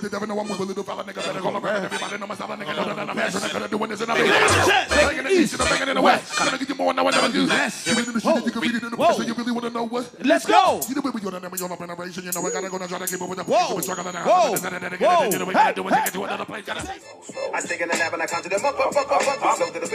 come and I gotta set it, and I gotta go in, and I gotta get it, and I gotta blow it, and I gotta try to get a little thing, and I gotta be doing, cause I think the better. And I'm gonna make everything and everything about a fool, about a big, do like this. Give it to a couple niggas that I always win, and I gotta get it, I gotta get it, and I gotta get it. Let me win it, never know I'm with a little fella, nigga, better call him around. Everybody know myself, nigga, know that I'm answering, nigga, doing this, and I'm Taking the east, and I'm bringing in the west. I'm gonna get you more, no, I never do. You in the shit, you can read it in the book, so you really wanna know what? Let's go. You know, the name of you know, I gotta go try to keep up with the Whoa. we're struggling now. Whoa. You know, we Whoa. gotta do it, we gotta do it, take it to another place, gotta I stick in the lab and I conjure them up, up, up, up, up. The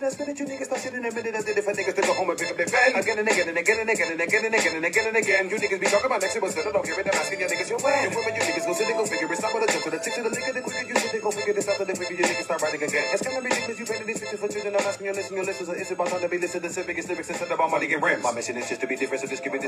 The spit it, you niggas start shit in the minute I did it for niggas to go home and pick up their pen. Again and again and again and again and again and again and again and again. You niggas be talking about next year, but still don't give it. I'm asking you niggas your way. You women, you niggas go sit and go figure it. Stop with a joke to the tick to the lick of the quicker you sit and go figure this out. The quicker you niggas start writing again. It's kind of ridiculous. You painted these pictures for children. I'm asking you, listen, you listen. So it's about time to be listened to the biggest lyrics instead of about money get rent. My mission is just to be different, so just give me this.